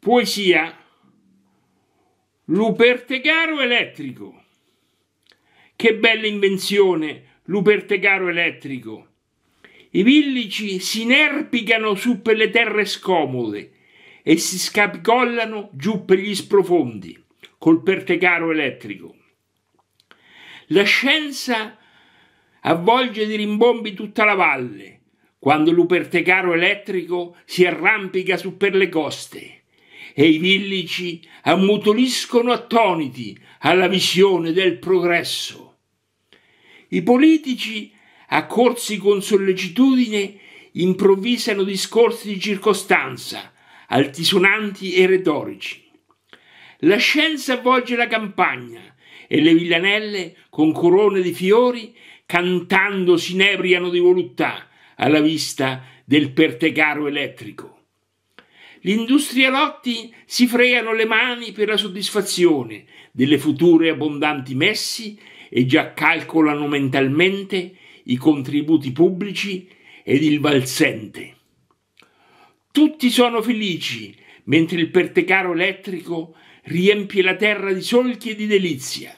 Poesia. Lupertegaro elettrico. Che bella invenzione, lupertegaro elettrico. I villici si inerpicano su per le terre scomode e si scapicollano giù per gli sprofondi col pertegaro elettrico. La scienza avvolge di rimbombi tutta la valle, quando l'upertecaro elettrico si arrampica su per le coste e i villici ammutoliscono attoniti alla visione del progresso. I politici, accorsi con sollecitudine, improvvisano discorsi di circostanza, altisonanti e retorici. La scienza avvolge la campagna e le villanelle con corone di fiori cantando si inebriano di voluttà alla vista del pertegaro elettrico. Gli industrialotti si freano le mani per la soddisfazione delle future abbondanti messi e già calcolano mentalmente i contributi pubblici ed il valsente. Tutti sono felici mentre il pertecaro elettrico riempie la terra di solchi e di delizia.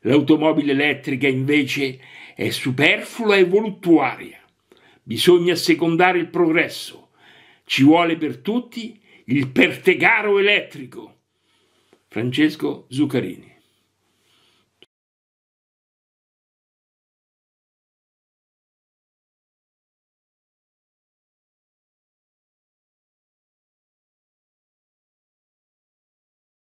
L'automobile elettrica invece è superflua e voluttuaria. Bisogna secondare il progresso. Ci vuole per tutti il pertegaro elettrico. Francesco Zuccarini